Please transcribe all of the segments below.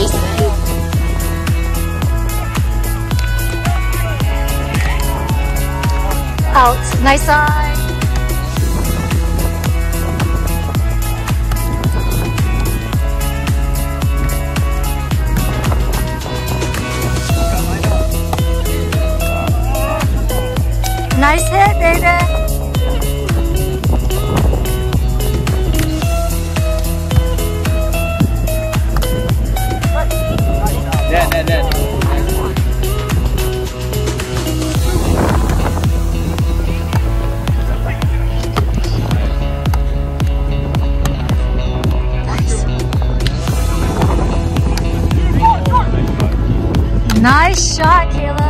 Jason. Out. Nice eye. Nice hit, baby. Nice shot, Caleb.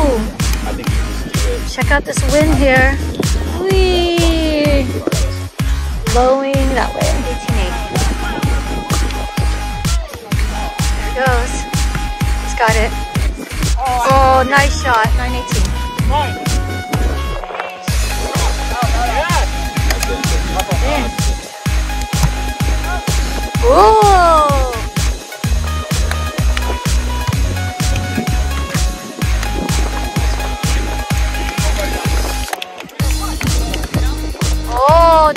Check out this wind here. Whee! Blowing that way. 18 8. There it goes. He's got it. Oh, nice shot. 9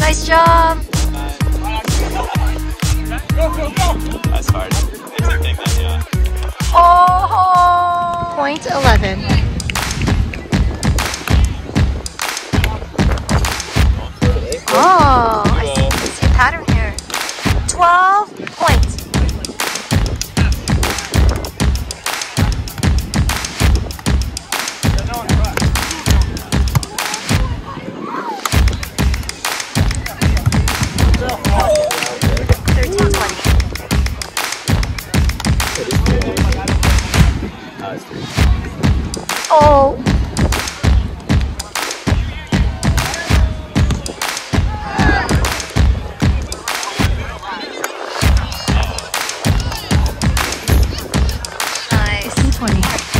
Nice jump! That's hard. Oh! Point 11. Oh, I see, I see a pattern here. 12 points. Oh. Nice.